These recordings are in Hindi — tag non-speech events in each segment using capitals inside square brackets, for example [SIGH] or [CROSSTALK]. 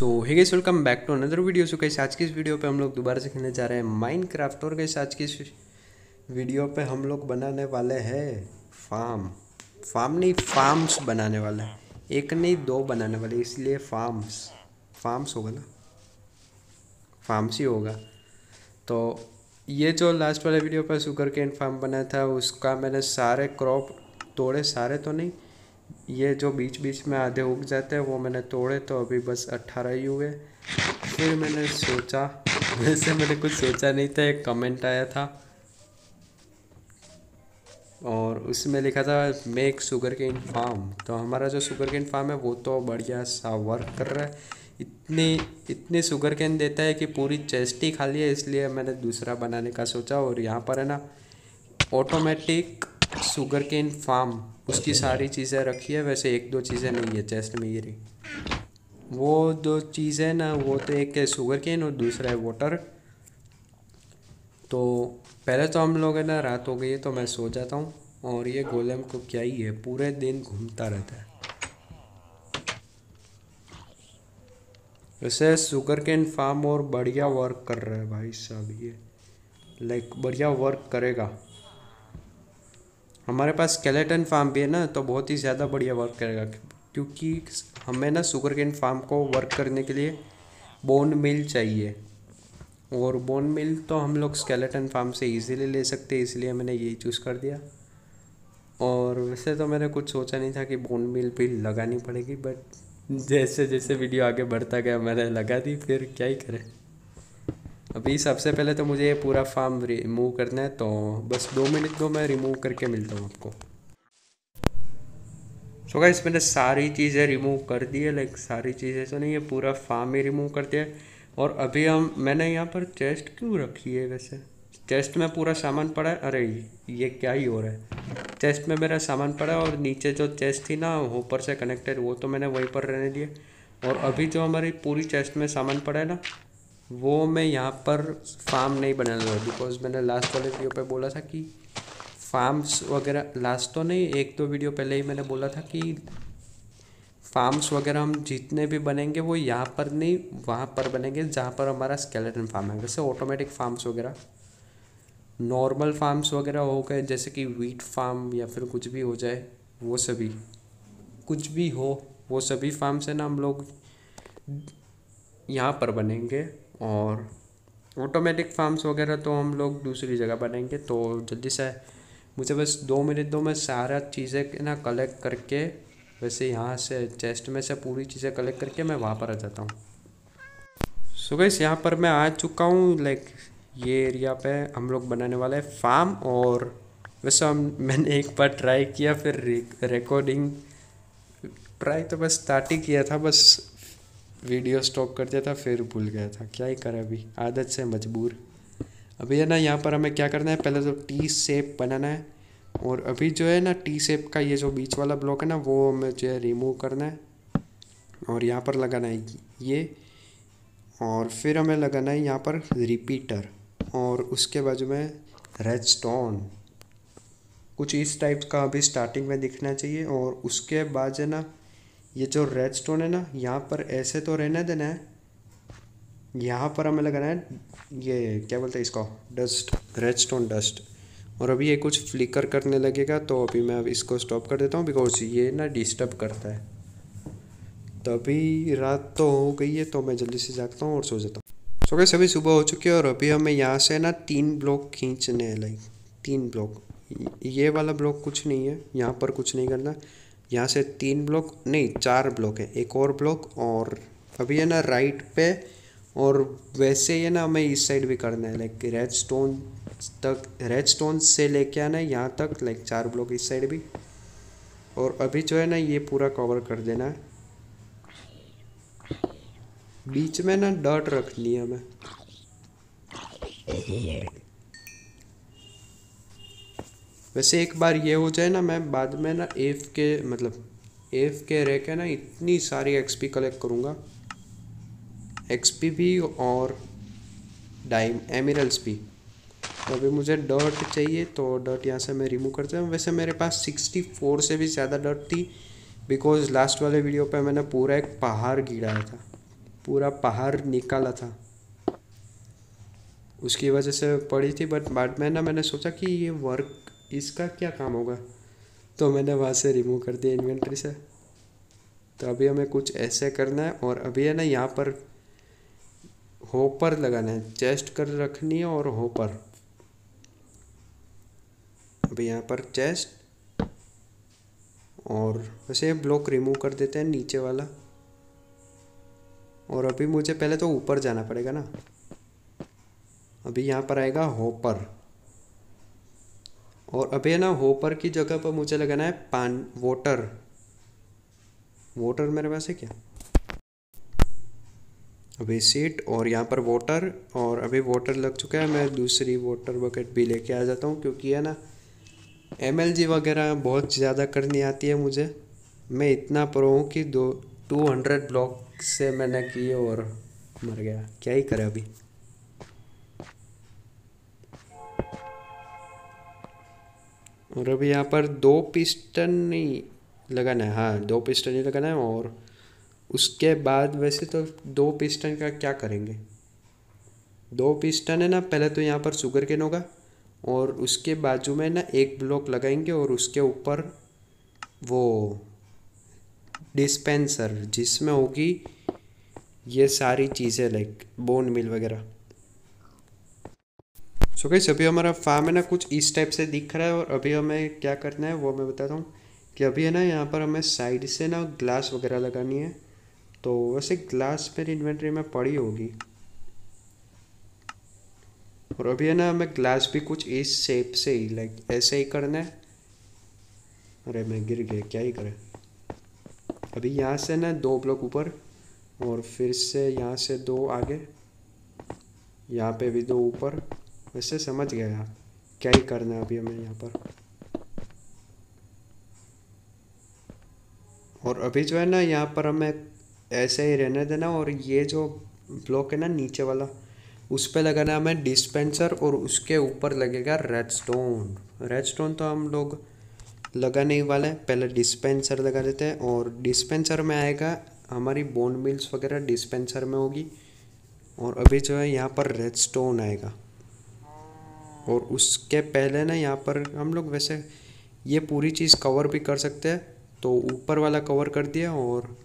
So hey guys welcome back to another video so कैसे आज की इस वीडियो पे हम लोग दोबारा से खेलने जा रहे हैं माइंड क्राफ्ट और कैसे आज की इस वीडियो पे हम लोग बनाने वाले हैं फार्म फार्म नहीं फार्म्स बनाने वाले एक नहीं, दो बनाने वाले इसलिए फार्म्स फार्म्स होगा ना? फार्म्स ही होगा। तो ये जो लास्ट वाले वीडियो पर शुगर केन फार्म बनाया था, उसका मैंने सारे क्रॉप तोड़े सारे तो नहीं ये जो बीच बीच में आधे उग जाते हैं, वो मैंने तोड़े तो अभी बस अट्ठारह ही हुए। फिर मैंने सोचा, वैसे मैंने कुछ सोचा नहीं था, एक कमेंट आया था। और उसमें लिखा था मेक शुगर केन फार्म तो हमारा जो शुगर केन फार्म है, वो तो बढ़िया सा वर्क कर रहा है। इतनी इतनी शुगर केन देता है कि पूरी चेस्ट ही खाली है, इसलिए मैंने दूसरा बनाने का सोचा। और यहाँ पर है ना ऑटोमेटिक शुगर केन फार्म उसकी सारी चीज़ें रखी है, वैसे एक दो चीज़ें नहीं है चेस्ट में ये रही। वो दो चीज़ें ना, वो तो एक है शुगर केन और दूसरा है वाटर तो पहले तो हम लोग है ना, रात हो गई है तो मैं सो जाता हूँ और ये गोलम को क्या ही है, पूरे दिन घूमता रहता है। वैसे शुगर केन फार्म और बढ़िया वर्क कर रहा है भाई साहब ये। लाइक बढ़िया वर्क करेगा। हमारे पास स्केलेटन फार्म भी है ना तो बहुत ही ज़्यादा बढ़िया वर्क करेगा, क्योंकि हमें ना शुगर केन फार्म को वर्क करने के लिए बोन मिल चाहिए। और बोन मिल तो हम लोग स्केलेटन फार्म से इजीली ले सकते हैं, इसलिए मैंने यही चूज़ कर दिया। और वैसे तो मैंने कुछ सोचा नहीं था कि बोन मिल भी लगानी पड़ेगी बट जैसे जैसे वीडियो आगे बढ़ता गया, मैंने लगा दी, फिर क्या ही करें। अभी सबसे पहले तो मुझे ये पूरा फार्म रिमूव करना है तो बस दो मिनट दो मैं रिमूव करके मिलता हूँ आपको। सो so गाइस मैंने सारी चीज़ें रिमूव कर दी है लाइक सारी चीज़ें तो नहीं ये पूरा फार्म ही रिमूव कर दिया और अभी हम, मैंने यहाँ पर चेस्ट क्यों रखी है वैसे? चेस्ट में पूरा सामान पड़ा है? अरे, ये क्या ही हो रहा है? चेस्ट में मेरा सामान पड़ा है और नीचे जो चेस्ट थी ना, ऊपर से कनेक्टेड वो तो मैंने वहीं पर रहने दिए और अभी जो हमारी पूरी चेस्ट में सामान पड़ा है ना वो मैं यहाँ पर फार्म नहीं बनाने वाला बिकॉज़ मैंने लास्ट वाले वीडियो पे बोला था कि फार्म्स वगैरह लास्ट तो नहीं, एक दो वीडियो पहले ही मैंने बोला था कि फार्म्स वगैरह हम जितने भी बनेंगे वो यहाँ पर नहीं, वहाँ पर बनेंगे जहाँ पर हमारा स्केलेटन फार्म है। वैसे ऑटोमेटिक फार्म्स वगैरह नॉर्मल फार्म्स वगैरह हो गए, जैसे कि वीट फार्म या फिर कुछ भी हो जाए, वो सभी, कुछ भी हो, वो सभी फार्म्स है ना हम लोग, यहाँ पर बनेंगे। और ऑटोमेटिक फार्म्स वगैरह तो हम लोग दूसरी जगह बनाएँगे तो जल्दी से मुझे बस दो मिनट, दो मैं सारा चीज़ें ना कलेक्ट करके, वैसे यहाँ से चेस्ट में से पूरी चीज़ें कलेक्ट करके मैं वहाँ पर आ जाता हूँ। सो गैस यहाँ पर मैं आ चुका हूँ लाइक ये एरिया पे हम लोग बनाने वाले हैं फार्म और वैसे हम, मैंने एक बार ट्राई किया, फिर रिकॉर्डिंग ट्राई तो बस स्टार्ट ही किया था, बस वीडियो स्टॉप कर दिया था, फिर भूल गया था। क्या ही करें अभी? आदत से मजबूर। अभी है ना, यहाँ पर हमें क्या करना है? पहले तो टी सेप बनाना है और अभी जो है ना टी सेप का ये जो बीच वाला ब्लॉक है ना, वो हमें जो है रिमूव करना है और यहाँ पर लगाना है ये और फिर हमें लगाना है यहाँ पर रिपीटर और उसके बाजू में रेड स्टोन कुछ इस टाइप का अभी स्टार्टिंग में दिखना चाहिए और उसके बाद है ना ये जो रेड स्टोन है ना, यहाँ पर ऐसे तो रहने देना है। यहाँ पर हमें लगाना है, ये क्या बोलते हैं इसको? डस्ट रेड स्टोन डस्ट और अभी ये कुछ फ्लिकर करने लगेगा तो अभी मैं अब इसको स्टॉप कर देता हूँ बिकॉज़ ये ना डिस्टर्ब करता है। तो अभी रात तो हो गई है तो मैं जल्दी से जागता हूँ और सो जाता हूँ। सो गए सभी सुबह हो चुकी है और अभी हमें यहाँ से ना तीन ब्लॉक खींचने हैं लाइक तीन ब्लॉक ये वाला ब्लॉक कुछ नहीं है, यहाँ पर कुछ नहीं करना। यहाँ से तीन ब्लॉक, नहीं, चार ब्लॉक है। एक और ब्लॉक और अभी है ना राइट पे और वैसे ही है ना हमें इस साइड भी करना है। लाइक रेड स्टोन तक रेड स्टोन से लेके आना है, यहाँ तक लाइक चार ब्लॉक इस साइड भी। और अभी जो है ना ये पूरा कवर कर देना है। बीच में ना डॉट रखनी है हमें वैसे एक बार ये हो जाए ना, मैं बाद में ना एफ़ के मतलब एफ़ के रह के ना, इतनी सारी एक्सपी कलेक्ट करूँगा। एक्सपी भी और डाइम एमिरल्स भी। तो अभी मुझे डॉट चाहिए तो डॉट यहाँ से मैं रिमूव करता हूँ। वैसे मेरे पास सिक्सटी फोर से भी ज़्यादा डॉट थी बिकॉज़ लास्ट वाले वीडियो पे मैंने पूरा एक पहाड़ गिराया था। पूरा पहाड़ निकाला था। उसकी वजह से पड़ी थी बट बाद में ना मैंने सोचा कि ये वर्क इसका क्या काम होगा? तो मैंने वहाँ से रिमूव कर दिया इन्वेंट्री से। तो अभी हमें कुछ ऐसे करना है और अभी है ना यहाँ पर होपर लगाना है। चेस्ट कर रखनी है और होपर अभी यहाँ पर चेस्ट और वैसे ब्लॉक रिमूव कर देते हैं नीचे वाला। और अभी मुझे पहले तो ऊपर जाना पड़ेगा ना। अभी यहाँ पर आएगा होपर और अभी है ना होपर की जगह पर मुझे लगाना है पान वोटर वोटर मेरे पास है क्या? अभी सीट और यहाँ पर वोटर और अभी वोटर लग चुका है, मैं दूसरी वोटर बकेट भी लेके आ जाता हूँ, क्योंकि है ना एमएलजी वगैरह बहुत ज़्यादा करनी आती है मुझे। मैं इतना प्रो हूँ कि दो टू हंड्रेड ब्लॉक से मैंने किए और मर गया। क्या ही करे अभी? और अभी यहाँ पर दो पिस्टन नहीं लगाना है। हाँ दो पिस्टन ही लगाना है और उसके बाद वैसे तो दो पिस्टन का क्या करेंगे? दो पिस्टन है ना, पहले तो यहाँ पर शुगर केन होगा और उसके बाजू में ना एक ब्लॉक लगाएँगे और उसके ऊपर वो डिस्पेंसर जिसमें होगी ये सारी चीज़ें लाइक बोन मिल वगैरह। सो so अभी हमारा फार्म है ना, कुछ इस टाइप से दिख रहा है और अभी हमें क्या करना है, वो मैं बताता हूँ कि अभी है ना, यहाँ पर हमें साइड से ना ग्लास वगैरह लगानी है। तो वैसे ग्लास मेरी इन्वेंट्री में पड़ी होगी। और अभी है ना, हमें ग्लास भी कुछ इस शेप से ही लाइक ऐसे ही करना है। अरे मैं गिर गया, क्या ही करें? अभी यहाँ से ना दो ब्लॉक ऊपर और फिर से यहाँ से दो आगे। यहाँ पे भी दो ऊपर। वैसे समझ गया क्या ही करना है अभी हमें यहाँ पर। और अभी जो है ना, यहाँ पर हमें ऐसे ही रहने देना और ये जो ब्लॉक है ना, नीचे वाला, उस पर लगाना हमें डिस्पेंसर और उसके ऊपर लगेगा रेड स्टोन रेड स्टोन तो हम लोग लगाने ही वाले पहले डिस्पेंसर लगा देते हैं और डिस्पेंसर में आएगा हमारी बोन मिल्स वगैरह डिस्पेंसर में होगी। और अभी जो है, यहाँ पर रेड स्टोन आएगा। और उसके पहले ना यहाँ पर हम लोग वैसे ये पूरी चीज़ कवर भी कर सकते हैं। तो ऊपर वाला कवर कर दिया और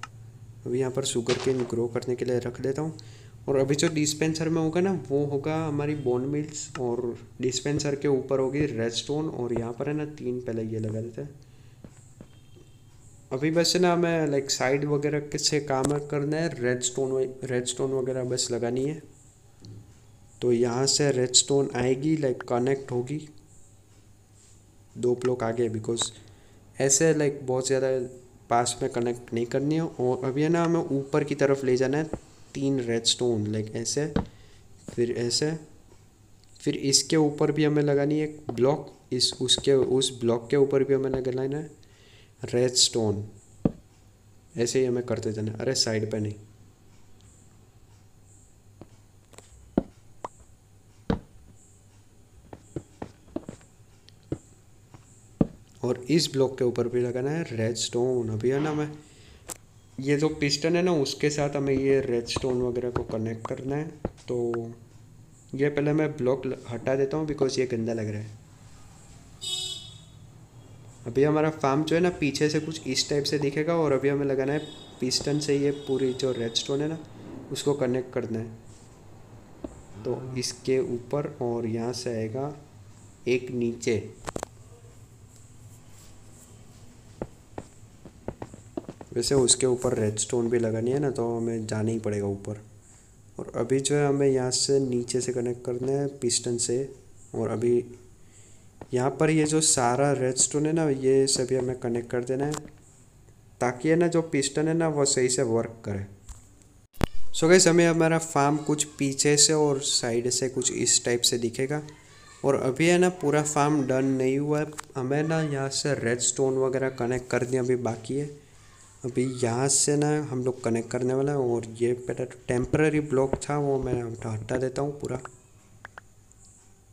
अभी यहाँ पर शुगर केन ग्रो करने के लिए रख देता हूँ। और अभी जो डिस्पेंसर में होगा ना, वो होगा हमारी बोन मिल्स और डिस्पेंसर के ऊपर होगी रेड स्टोन और यहाँ पर है ना तीन पहले ये लगा देते हैं। अभी बस ना हमें लाइक साइड वगैरह से काम करना है रेड स्टोन रेड स्टोन वगैरह बस लगानी है। तो यहाँ से रेड स्टोन आएगी लाइक कनेक्ट होगी दो ब्लॉक आगे बिकॉज़ ऐसे लाइक बहुत ज़्यादा पास में कनेक्ट नहीं करनी है। और अभी है ना, हमें ऊपर की तरफ़ ले जाना है तीन रेड स्टोन लाइक ऐसे, फिर ऐसे, फिर इसके ऊपर भी हमें लगानी है एक ब्लॉक इस, उसके, उस ब्लॉक के ऊपर भी हमें लगाना है रेड स्टोन ऐसे ही हमें करते जाना अरे साइड पे नहीं। और इस ब्लॉक के ऊपर भी लगाना है रेड स्टोन अभी है ना मैं। ये जो पिस्टन है ना, उसके साथ हमें ये रेड स्टोन वगैरह को कनेक्ट करना है। तो ये पहले मैं ब्लॉक हटा देता हूँ बिकॉज़ ये गंदा लग रहा है। अभी हमारा फार्म जो है ना, पीछे से कुछ इस टाइप से दिखेगा और अभी हमें लगाना है पिस्टन से ये पूरी जो रेड स्टोन है ना, उसको कनेक्ट करना है। तो इसके ऊपर और यहाँ से आएगा एक नीचे। वैसे उसके ऊपर रेड स्टोन भी लगानी है ना तो हमें जाना ही पड़ेगा ऊपर। और अभी जो है हमें यहाँ से नीचे से कनेक्ट करना है पिस्टन से। और अभी यहाँ पर ये जो सारा रेड स्टोन है ना, ये सभी हमें कनेक्ट कर देना है। ताकि है ना, जो पिस्टन है ना, वो सही से वर्क करे। सो गई हमें हमारा फार्म कुछ पीछे से और साइड से कुछ इस टाइप से दिखेगा। और अभी है ना, पूरा फार्म डन नहीं हुआ है। हमें ना यहाँ से रेड स्टोन वगैरह कनेक्ट कर दिया अभी बाकी है। अभी यहाँ से ना हम लोग कनेक्ट करने वाला है और ये पहले टेम्पररी ब्लॉक था, वो मैं हटा देता हूँ पूरा।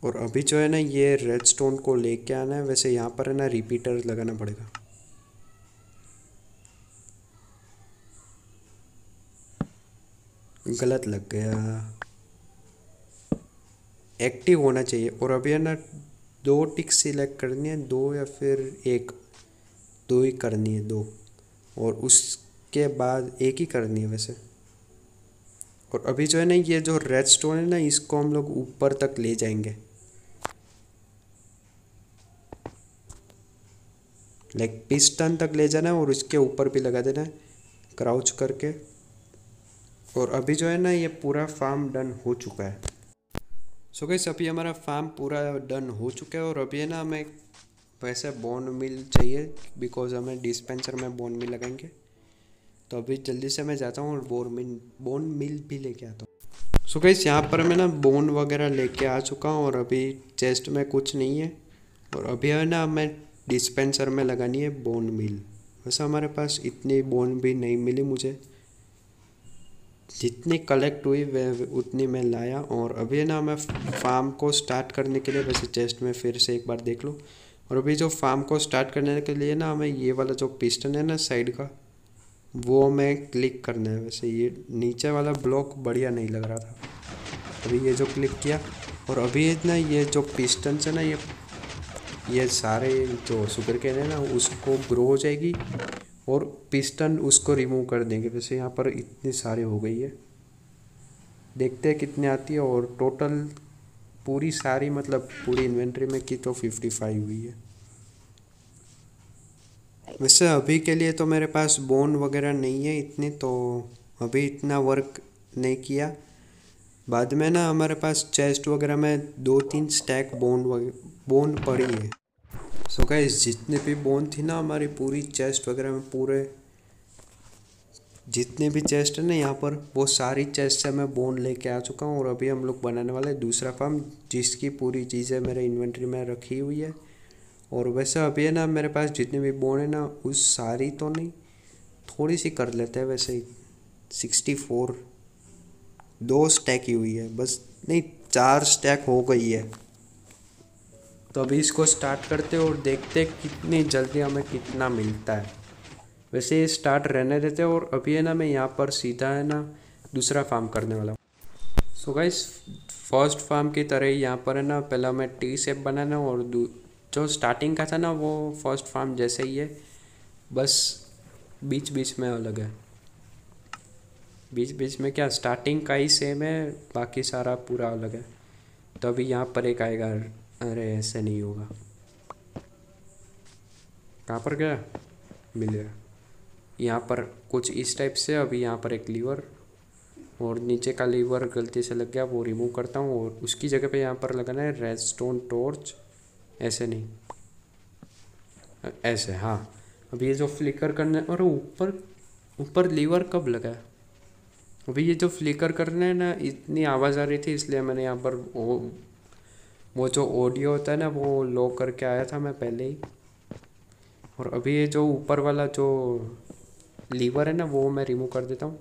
और अभी जो है ना ये रेड स्टोन को लेके आना है, वैसे यहाँ पर है ना रिपीटर लगाना पड़ेगा। गलत लग गया। एक्टिव होना चाहिए। और अभी है ना दो टिक सिलेक्ट करनी है, दो या फिर एक, दो ही करनी है, दो। और उसके बाद एक ही करनी है वैसे। और अभी जो है ना, ये जो रेड स्टोन है ना, इसको हम लोग ऊपर तक ले जाएँगे। लाइक पिस्टन तक ले जाना है और उसके ऊपर भी लगा देना है क्राउच करके। और अभी जो है ना, ये पूरा फार्म डन हो चुका है। सो गैस अभी हमारा फार्म पूरा डन हो चुका है और अभी है ना, हमें वैसे बोन मिल चाहिए बिकॉज़ हमें डिस्पेंसर में बोन मिल लगाएँगे। तो अभी जल्दी से मैं जाता हूँ और बोर मिल बोन मिल भी लेके आता हूँ। सो गैस यहाँ पर मैं ना बोन वगैरह लेके आ चुका हूँ और अभी चेस्ट में कुछ नहीं है। और अभी है ना हमें डिस्पेंसर में लगानी है बोन मिल वैसे हमारे पास इतनी बोन भी नहीं मिली मुझे। जितनी कलेक्ट हुई, वह उतनी मैं लाया। और अभी ना मैं फार्म को स्टार्ट करने के लिए, वैसे चेस्ट में फिर से एक बार देख लो। और अभी जो फार्म को स्टार्ट करने के लिए ना हमें ये वाला जो पिस्टन है ना साइड का, वो मैं क्लिक करना है। वैसे ये नीचे वाला ब्लॉक बढ़िया नहीं लग रहा था। अभी ये जो क्लिक किया और अभी ना ये जो पिस्टन है ना, ये ये सारे जो सुगर कैन है ना, उसको ग्रो हो जाएगी और पिस्टन उसको रिमूव कर देंगे। वैसे यहाँ पर इतनी सारी हो गई है। देखते हैं कितने आती है और टोटल पूरी सारी मतलब पूरी इन्वेंट्री में की तो फिफ्टी फाइव हुई है। वैसे अभी के लिए तो मेरे पास बोन वगैरह नहीं है इतनी तो अभी इतना वर्क नहीं किया। बाद में ना हमारे पास चेस्ट वगैरह में दो तीन स्टैक बोन बोन पड़ी है। सो so गाइस जितने भी बोन थी ना हमारी पूरी चेस्ट वगैरह में पूरे जितने भी चेस्ट है ना, यहाँ पर वो सारी चेस्ट से मैं बोन लेके आ चुका हूँ और अभी हम लोग बनाने वाले दूसरा फार्म जिसकी पूरी चीज़ें मेरे इन्वेंट्री में रखी हुई है। और वैसे अभी है ना, मेरे पास जितने भी बोन है ना, उस सारी तो नहीं थोड़ी सी कर लेते हैं वैसे सिक्सटी फोर दो स्टैक ही हुई है, बस नहीं, चार स्टैक हो गई है। तो अभी इसको स्टार्ट करते और देखते कितनी जल्दी हमें कितना मिलता है। वैसे ये स्टार्ट रहने देते और अभी है ना मैं यहाँ पर सीधा है ना दूसरा फार्म करने वाला हूँ। सो गाइस फ़र्स्ट फार्म की तरह ही यहाँ पर है ना पहला मैं टी सेप बनाना और जो स्टार्टिंग का था ना वो फ़र्स्ट फार्म जैसे ही है, बस बीच बीच में अलग है। बीच बीच में क्या स्टार्टिंग का ही सेम है, बाकी सारा पूरा अलग है। तो अभी यहाँ पर एक आएगा, अरे ऐसे नहीं होगा। कहाँ पर गया? मिल गया। यहाँ पर कुछ इस टाइप से, अभी यहाँ पर एक लीवर और नीचे का लीवर गलती से लग गया, वो रिमूव करता हूँ और उसकी जगह पे यहाँ पर लगाना है रेड स्टोन टॉर्च ऐसे नहीं। ऐसे हाँ। अभी ये जो फ्लिकर करना है और ऊपर ऊपर लीवर कब लगा अभी ये जो फ्लिकर करना है ना, इतनी आवाज़ आ रही थी, इसलिए मैंने यहाँ पर वो वो जो ऑडियो होता है ना, वो लो करके आया था मैं पहले ही। और अभी ये जो ऊपर वाला जो लीवर है ना, वो मैं रिमूव कर देता हूँ।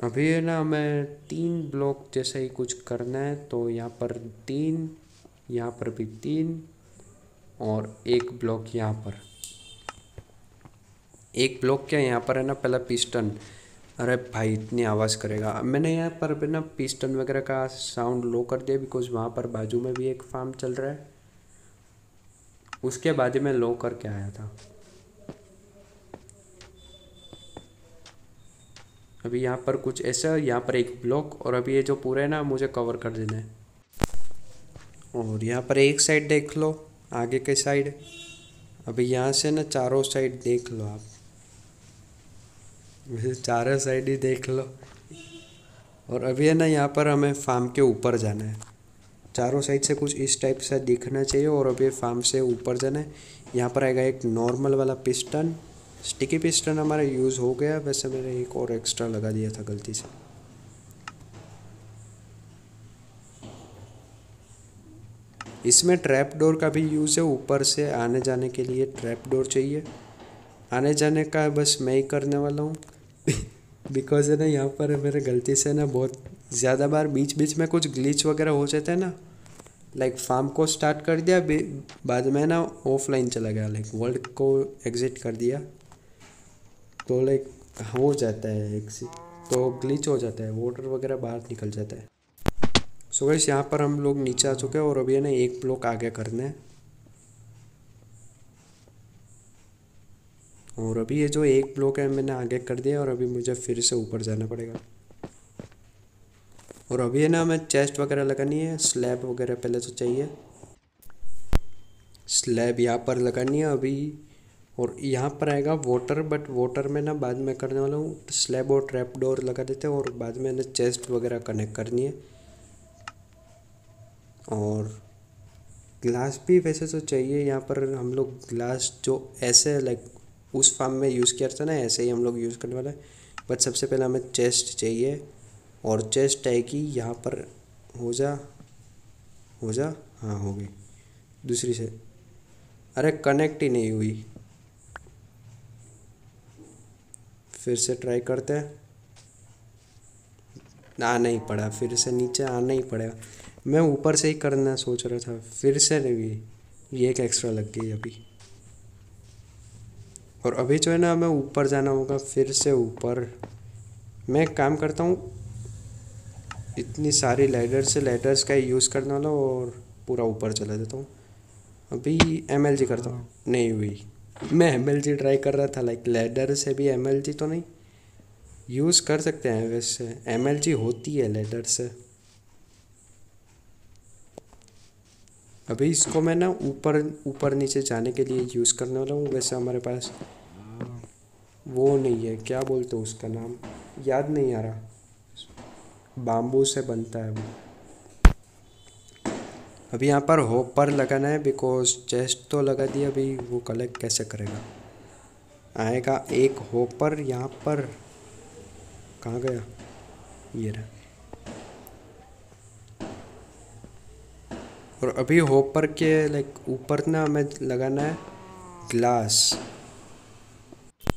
अभी है ना हमें तीन ब्लॉक जैसे ही कुछ करना है तो यहाँ पर तीन, यहाँ पर भी तीन, और एक ब्लॉक यहाँ पर। एक ब्लॉक क्या यहाँ पर है ना, पहला पिस्टन अरे भाई, इतनी आवाज़ करेगा। मैंने यहाँ पर भी ना पिस्टन वगैरह का साउंड लो कर दिया बिकॉज़ वहाँ पर बाजू में भी एक फार्म चल रहा है। उसके बाद ही मैं लो करके आया था। अभी यहाँ पर कुछ ऐसा, यहाँ पर एक ब्लॉक और अभी ये जो पूरा है ना, मुझे कवर कर देना है। और यहाँ पर एक साइड देख लो, आगे के साइड अभी यहाँ से ना चारों साइड देख लो आप। [LAUGHS] चारों साइड ही देख लो। और अभी है ना, यहाँ पर हमें फार्म के ऊपर जाना है। चारों साइड से कुछ इस टाइप से दिखना चाहिए और अभी फार्म से ऊपर जाना है। यहाँ पर आएगा एक नॉर्मल वाला पिस्टन स्टिकी पिस्टन हमारा यूज़ हो गया, वैसे मैंने एक और एक्स्ट्रा लगा दिया था गलती से। इसमें ट्रैप डोर का भी यूज़ है, ऊपर से आने जाने के लिए ट्रैप डोर चाहिए। आने जाने का बस मैं ही करने वाला हूँ। [LAUGHS] बिकॉज़ है ना, यहाँ पर मेरे गलती से ना बहुत ज़्यादा बार बीच बीच में कुछ ग्लिच वगैरह हो जाते हैं ना। लाइक फार्म को स्टार्ट कर दिया बाद में ना ऑफलाइन चला गया लाइक वर्ल्ड को एग्ज़िट कर दिया। तो लाइक हो जाता है एक तो ग्लिच हो जाता है वाटर वगैरह बाहर निकल जाता है। सो so गैस यहाँ पर हम लोग नीचे आ चुके हैं और अभी है ना एक ब्लॉक आगे करना है। और अभी ये जो एक ब्लॉक है, मैंने आगे कर दिया और अभी मुझे फिर से ऊपर जाना पड़ेगा। और अभी है ना हमें चेस्ट वगैरह लगानी है स्लैब वगैरह पहले तो चाहिए। स्लैब यहाँ पर लगानी है, अभी और यहाँ पर आएगा वाटर बट वाटर में ना बाद में करने वाला हूँ स्लैब और ट्रैप डोर लगा देते हैं और बाद में ना चेस्ट वगैरह कनेक्ट करनी है। और ग्लास भी वैसे तो चाहिए, यहाँ पर हम लोग ग्लास जो ऐसे लाइक उस फार्म में यूज़ किया था ना, ऐसे ही हम लोग यूज़ करने वाला है। बट सबसे पहले हमें चेस्ट चाहिए और चेस्ट कि यहाँ पर हो जा हो जा हाँ हो गई। दूसरी से, अरे कनेक्ट ही नहीं हुई। फिर से ट्राई करते हैं। आ नहीं पड़ा फिर से नीचे आना ही पड़ेगा मैं ऊपर से ही करना सोच रहा था फिर से नहीं ये एक एक्स्ट्रा लग गई अभी। और अभी जो है ना हमें ऊपर जाना होगा फिर से ऊपर। मैं काम करता हूँ इतनी सारी लाइडर से लाइडर्स का यूज़ करने वाला और पूरा ऊपर चला देता हूँ। अभी एमएलजी करता हूँ। नहीं हुई। मैं एमएलजी ट्राई कर रहा था लाइक लेडर से भी एमएलजी तो नहीं। यूज़ कर सकते हैं वैसे। एमएलजी होती है लेडर से। अभी इसको मैं ना ऊपर ऊपर नीचे जाने के लिए यूज़ करने वाला हूँ, वैसे हमारे पास वो नहीं है। क्या बोलते हो उसका नाम? याद नहीं आ रहा। बाम्बू से बनता है वो। अभी यहाँ पर होपर लगाना है बिकॉज़ चेस्ट तो लगा दिया, अभी वो कलेक्ट कैसे करेगा? आएगा एक होपर यहाँ पर। कहाँ गया? ये रहा। और अभी होपर के लाइक ऊपर ना हमें लगाना है ग्लास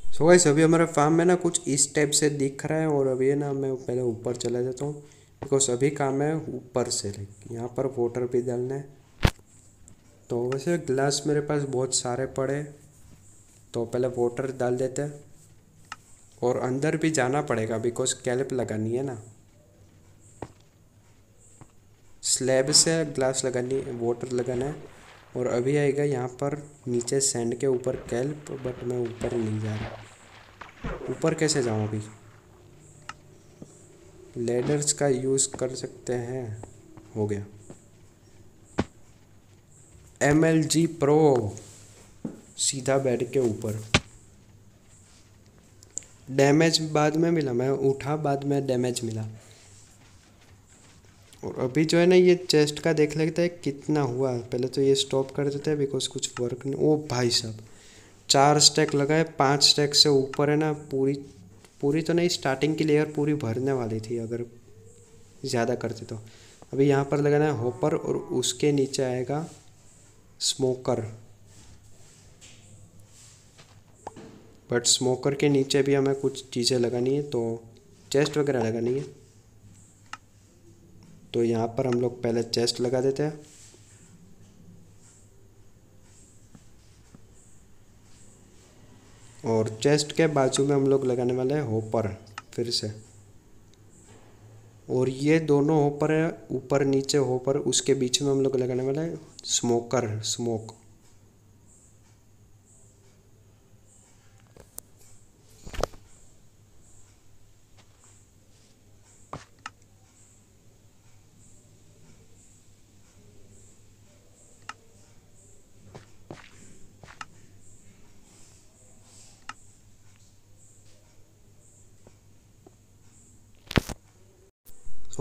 सो so गाइस अभी हमारे फार्म में ना कुछ इस टाइप से दिख रहा है, और अभी ना मैं पहले ऊपर चला जाता हूँ। बिकॉज़ अभी काम है ऊपर से लाइक यहाँ पर वाटर भी डालना है। तो वैसे ग्लास मेरे पास बहुत सारे पड़े। तो पहले वाटर डाल देते हैं। और अंदर भी जाना पड़ेगा बिकॉज़ कैलप लगानी है ना। स्लैब से ग्लास लगानी वाटर लगाना है। और अभी आएगा यहाँ पर नीचे सैंड के ऊपर कैल्प बट मैं ऊपर नहीं जा रहा। ऊपर कैसे जाऊँ अभी? लेडर्स का यूज़ कर सकते हैं। हो गया। एम एल जी प्रो सीधा बेड के ऊपर। डैमेज बाद में मिला, मैं उठा, बाद में डैमेज मिला। और अभी जो है ना, ये चेस्ट का देख लेते हैं कितना हुआ। पहले तो ये स्टॉप कर देते हैं बिकॉज़ कुछ वर्क नहीं। ओ भाई साहब, चार स्टैक लगाए, पाँच स्टैक से ऊपर है ना, पूरी पूरी तो नहीं स्टार्टिंग की लेयर पूरी भरने वाली थी अगर ज़्यादा करते तो। अभी यहाँ पर लगाना है होपर और उसके नीचे आएगा स्मोकर बट स्मोकर के नीचे भी हमें कुछ चीज़ें लगानी है तो चेस्ट वगैरह लगानी है। तो यहाँ पर हम लोग पहले चेस्ट लगा देते हैं। और चेस्ट के बाजू में हम लोग लगाने वाले हैं होपर फिर से। और ये दोनों होपर है, ऊपर नीचे होपर उसके बीच में हम लोग लगाने वाले हैं स्मोकर स्मोक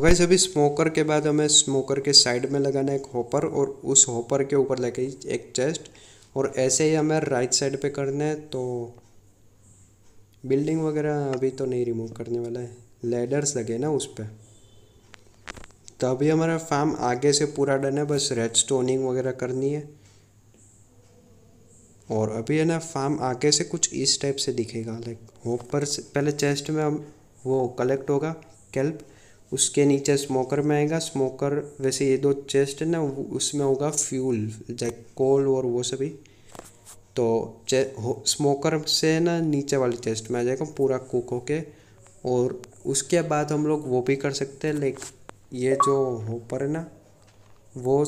गाइस, अभी स्मोकर के बाद हमें स्मोकर के साइड में लगाना है एक हॉपर और उस हॉपर के ऊपर लगे एक चेस्ट और ऐसे ही हमें राइट साइड पे करना है तो बिल्डिंग वगैरह अभी तो नहीं रिमूव करने वाला है। लेडर्स लगे ना उस पर तो अभी हमारा फार्म आगे से पूरा डन है, बस रेड स्टोनिंग वगैरह करनी है। और अभी है ना फार्म आगे से कुछ इस टाइप से दिखेगा लाइक होपर से पहले चेस्ट में हम वो कलेक्ट होगा कैल्प उसके नीचे स्मोकर में आएगा। स्मोकर वैसे ये दो चेस्ट है ना उसमें होगा फ्यूल जैसे कोल और वो सभी। तो स्मोकर से ना नीचे वाली चेस्ट में आ जाएगा पूरा कुक होके। और उसके बाद हम लोग वो भी कर सकते हैं लाइक ये जो होपर है ना, वो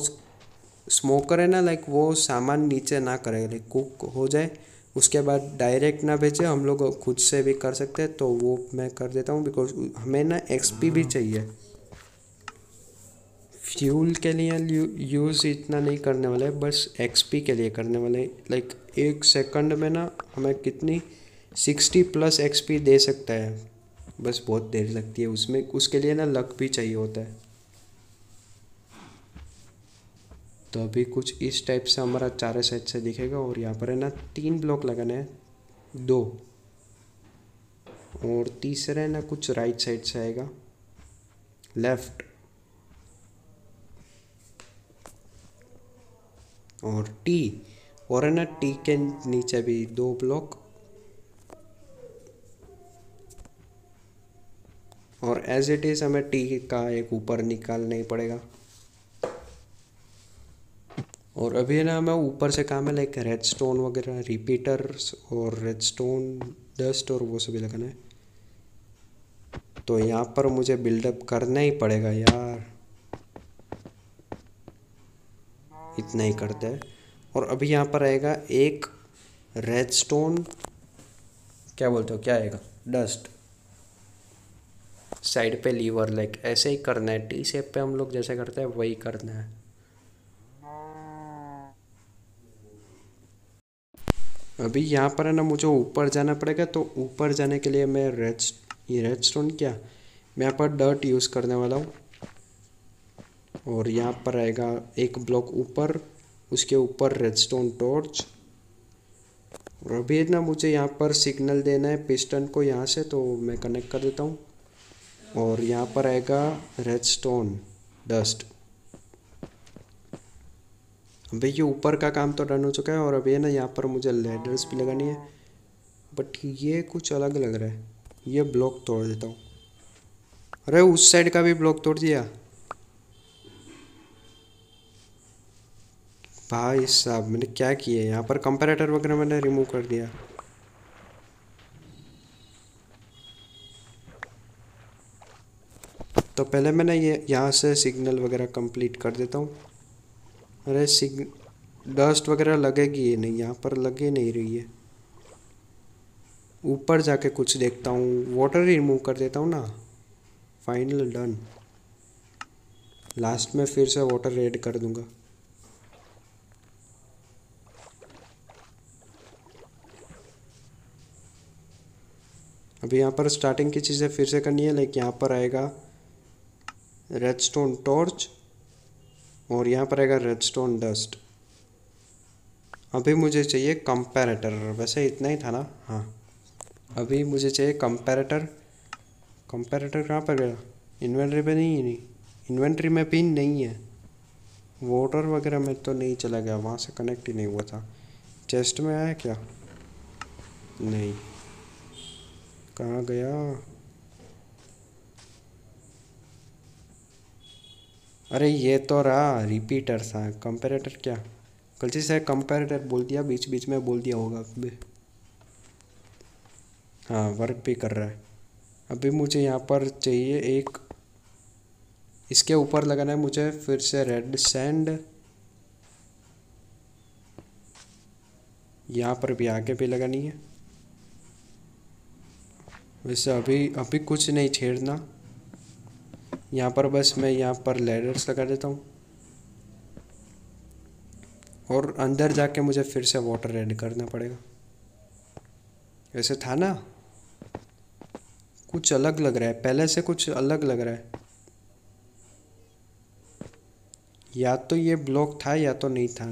स्मोकर है ना लाइक वो सामान नीचे ना करे लाइक कुक हो जाए। उसके बाद डायरेक्ट ना भेजे हम लोग खुद से भी कर सकते हैं तो वो मैं कर देता हूँ बिकॉज़ हमें ना एक्सपी भी चाहिए। फ्यूल के लिए यूज़ इतना नहीं करने वाले बस एक्सपी के लिए करने वाले। लाइक एक सेकंड में ना हमें कितनी सिक्सटी प्लस एक्सपी दे सकता है। बस बहुत देर लगती है उसमें उसके लिए ना लक भी चाहिए होता है। तो अभी कुछ इस टाइप से हमारा चारों साइड से दिखेगा और यहाँ पर है ना तीन ब्लॉक लगाने हैं। दो। और तीसरे ना कुछ राइट साइड से आएगा। लेफ़्ट और टी और है ना टी के नीचे भी दो ब्लॉक और एज इट इज़ हमें टी का एक ऊपर निकालना ही पड़ेगा। और अभी ना हमें ऊपर से काम है लाइक रेड स्टोन वगैरह रिपीटर्स और रेड स्टोन डस्ट और वो सभी लगाना है। तो यहाँ पर मुझे बिल्डअप करना ही पड़ेगा यार। इतना ही करते हैं। और अभी यहाँ पर आएगा एक रेड स्टोन क्या बोलते हो, क्या आएगा? डस्ट साइड पे लीवर लाइक ऐसे ही करना है टी शेप पे हम लोग जैसे करते हैं, वही करना है। अभी यहाँ पर है ना मुझे ऊपर जाना पड़ेगा तो ऊपर जाने के लिए मैं रेड ये रेड स्टोन क्या? मैं यहाँ पर डर्ट यूज़ करने वाला हूँ। और यहाँ पर आएगा एक ब्लॉक ऊपर, उसके ऊपर रेड स्टोन टॉर्च और अभी ना मुझे यहाँ पर सिग्नल देना है पिस्टन को यहाँ से तो मैं कनेक्ट कर देता हूँ। और यहाँ पर आएगा रेड स्टोन डस्ट अभी ये ऊपर का काम तो डन हो चुका है और अभी है ना यहाँ पर मुझे लेडर्स भी लगानी है। बट ये कुछ अलग लग रहा है। ये ब्लॉक तोड़ देता हूँ। अरे उस साइड का भी ब्लॉक तोड़ दिया। भाई साहब, मैंने क्या किया? यहाँ पर कंपेरेटर वगैरह मैंने रिमूव कर दिया। तो पहले मैंने ये यहाँ से सिग्नल वगैरह कंप्लीट कर देता हूँ। अरे सिग डस्ट वगैरह लगेगी ये नहीं, यहाँ पर लगे नहीं रही है। ऊपर जाके कुछ देखता हूँ वाटर रिमूव कर देता हूँ ना। फाइनल डन लास्ट में फिर से वाटर रेड कर दूँगा। अभी यहाँ पर स्टार्टिंग की चीज़ें फिर से करनी है लाइक यहाँ पर आएगा रेड स्टोन टॉर्च और यहाँ पर आएगा रेडस्टोन डस्ट अभी मुझे चाहिए कंपेरेटर वैसे इतना ही था ना? हाँ। अभी मुझे चाहिए कंपेरेटर कंपेरेटर कहाँ पर गया? इन्वेंट्री पे नहीं है नहीं। इन्वेंट्री में पिन नहीं है। वोटर वगैरह में तो नहीं चला गया, वहाँ से कनेक्ट ही नहीं हुआ था। चेस्ट में आया क्या? नहीं। कहाँ गया? अरे ये तो रहा रिपीटर सा कंपेरेटर क्या? गलती से कंपेरेटर बोल दिया, बीच बीच में बोल दिया होगा अभी हाँ वर्क भी कर रहा है। अभी मुझे यहाँ पर चाहिए एक, इसके ऊपर लगाना है मुझे, फिर से रेड सैंड यहाँ पर भी आगे भी लगानी है। वैसे अभी अभी कुछ नहीं छेड़ना। यहाँ पर बस मैं यहाँ पर लेडर्स लगा देता हूँ। और अंदर जाके मुझे फिर से वाटर ऐड करना पड़ेगा। ऐसे था ना? कुछ अलग लग रहा है। पहले से कुछ अलग लग रहा है। या तो ये ब्लॉक था, या तो नहीं था।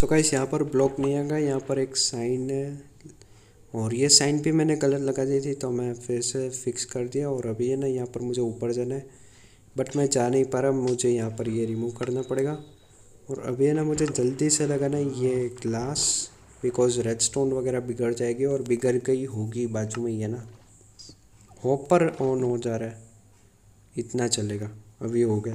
सो गाइस यहाँ पर ब्लॉक नहीं आएगा। यहाँ पर एक साइन है। और ये साइन भी मैंने गलत लगा दी थी तो मैं फिर से फिक्स कर दिया और अभी है ना यहाँ पर मुझे ऊपर जाना है। बट मैं जा नहीं पा रहा, मुझे यहाँ पर ये रिमूव करना पड़ेगा। और अभी है ना मुझे जल्दी से लगाना है ये ग्लास बिकॉज़ रेड स्टोन वगैरह बिगड़ जाएगी और बिगड़ गई होगी बाजू में ये ना। होपर ऑन हो जा रहा है। इतना चलेगा। अभी हो गया।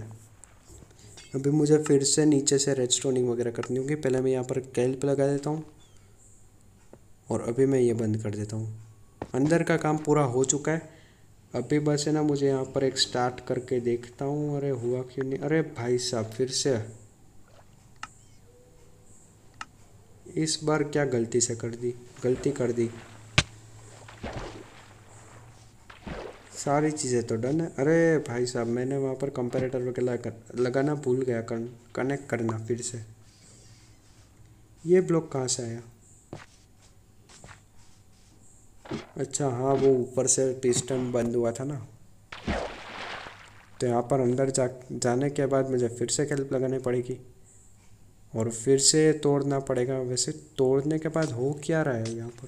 अभी मुझे फिर से नीचे से रेड स्टोनिंग वगैरह करनी होगी। पहले मैं यहाँ पर कैल्प लगा देता हूँ। और अभी मैं ये बंद कर देता हूँ। अंदर का काम पूरा हो चुका है। अभी बस है ना, मुझे यहाँ पर एक स्टार्ट करके देखता हूँ। अरे, हुआ क्यों नहीं? अरे भाई साहब, फिर से। इस बार क्या गलती से कर दी? गलती कर दी। सारी चीज़ें तो डन है। अरे भाई साहब, मैंने वहाँ पर कंपेरेटर वगैरह लगाना भूल गया। कनेक्ट करना फिर से। ये ब्लॉक कहाँ से आया? अच्छा हाँ वो ऊपर से पिस्टन बंद हुआ था ना। तो यहाँ पर अंदर जा, जाने के बाद मुझे फिर से कैल्प लगानी पड़ेगी। और फिर से तोड़ना पड़ेगा। वैसे तोड़ने के बाद हो क्या रहा है यहाँ पर?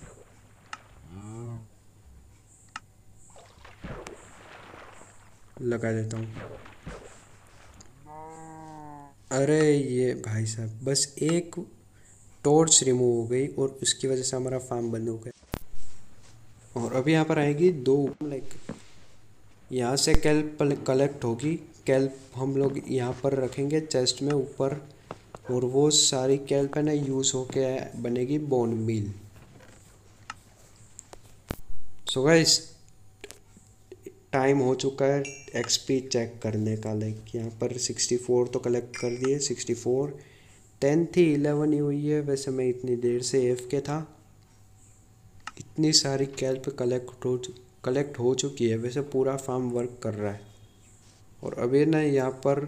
लगा देता हूँ। अरे, ये भाई साहब, बस एक टॉर्च रिमूव हो गई और उसकी वजह से हमारा फार्म बंद हो गया। और अभी यहाँ पर आएगी दो लाइक यहाँ से कैल्प कलेक्ट होगी। कैल्प हम लोग यहाँ पर रखेंगे चेस्ट में ऊपर और वो सारी कैल्प है ना यूज़ होके बनेगी bone meal so guys time हो चुका है एक्सपी चेक करने का लाइक यहाँ पर सिक्सटी फोर तो कलेक्ट कर दिए सिक्सटी फोर टेन थी इलेवन ही हुई है, वैसे मैं इतनी देर से एफ़ के था। इतनी सारी कैल्प कलेक्ट हो कलेक्ट हो चुकी है, वैसे पूरा फार्म वर्क कर रहा है। और अभी ना यहाँ पर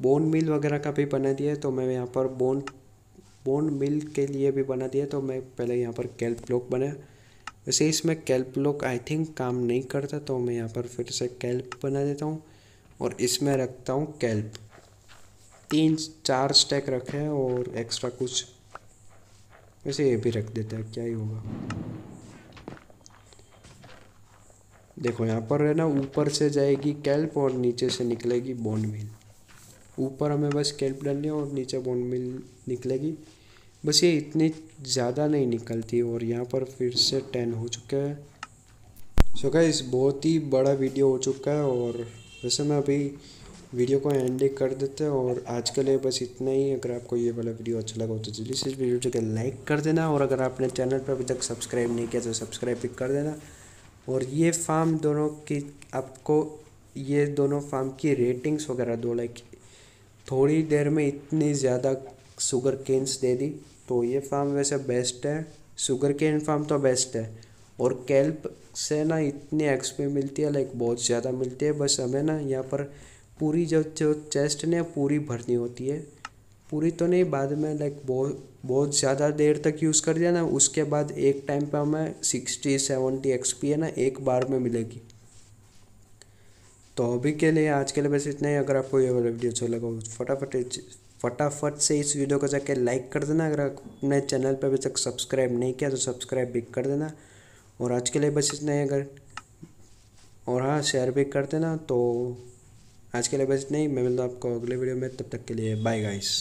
बोन मिल वगैरह का भी बना दिया है तो मैं यहाँ पर बोन बोन मिल के लिए भी बना दिया तो मैं पहले यहाँ पर कैल्प ब्लॉक बनाया वैसे इसमें कैल्प लॉक आई थिंक काम नहीं करता तो मैं यहाँ पर फिर से कैल्प बना देता हूँ और इसमें रखता हूँ कैल्प। तीन, चार स्टैक रखे हैं और एक्स्ट्रा कुछ, वैसे ये भी रख देते हैं, क्या ही होगा। देखो यहाँ पर है ना, ऊपर से जाएगी कैल्प और नीचे से निकलेगी बोन मिल ऊपर हमें बस कैल्प डालनी है और नीचे बोन मिल निकलेगी। बस ये इतनी ज़्यादा नहीं निकलती और यहाँ पर फिर से टेन हो चुका है। सो गाइस बहुत ही बड़ा वीडियो हो चुका है और वैसे मैं अभी वीडियो को एंड कर देते हैं और आज के लिए बस इतना ही। अगर आपको ये वाला वीडियो अच्छा लगा हो तो जल्दी से इस वीडियो को लाइक कर देना और अगर आपने चैनल पर अभी तक सब्सक्राइब नहीं किया तो सब्सक्राइब भी कर देना। और ये फार्म दोनों की, आपको ये दोनों फार्म की रेटिंग्स वगैरह दो लाइक थोड़ी देर में इतनी ज़्यादा शुगर केन्स दे दी। तो ये फार्म वैसे बेस्ट है। शुगर केन फार्म तो बेस्ट है। और कैल्प से ना इतनी एक्सपी मिलती है लाइक बहुत ज़्यादा मिलती है। बस हमें ना यहाँ पर पूरी जो जो चेस्ट ने पूरी भरनी होती है। पूरी तो नहीं, बाद में लाइक बहुत बहुत ज़्यादा देर तक यूज़ कर दिया ना, उसके बाद एक टाइम पे हमें सिक्सटी सेवेंटी एक्सपी है ना, एक बार में मिलेगी। तो अभी के लिए, आज के लिए बस इतना ही। अगर आपको ये वाला वीडियो अच्छा लगा फटाफट फटाफट से इस वीडियो को जाके लाइक कर देना। अगर अपने चैनल पर अभी तक सब्सक्राइब नहीं किया तो सब्सक्राइब भी कर देना। और आज के लिए बस इतना ही। अगर, और हाँ शेयर भी कर देना। तो आज के लिए बस इतना ही। मैं मिलता हूँ आपको अगले वीडियो में। तब तक के लिए बाय गाइस